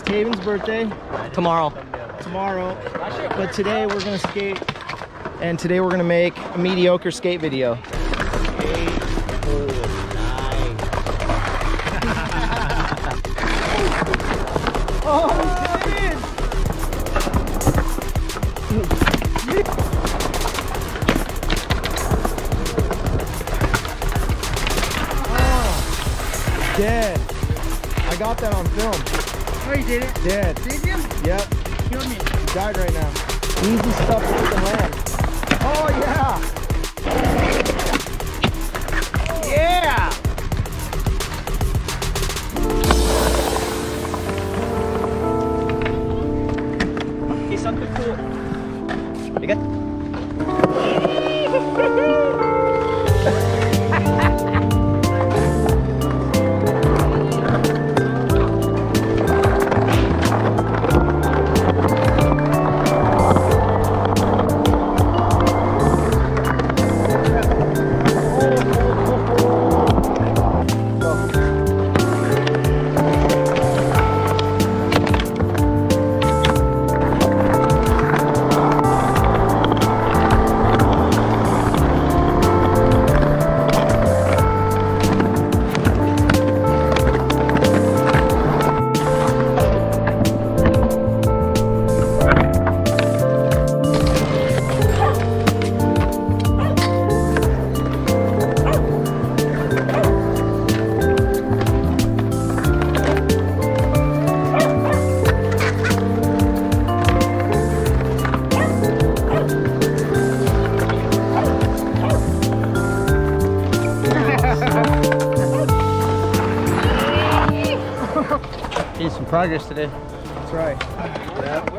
Haven's birthday Tomorrow. tomorrow, but today we're gonna skate, and today we're gonna make a mediocre skate video. Oh! Oh, dead. I got that on film. Oh, you did it? Dead. Did you? Yep. Kill me. He died right now. Easy stuff to the land. Oh yeah. Yeah. Okay, something cool. You good? Made some progress today. That's right.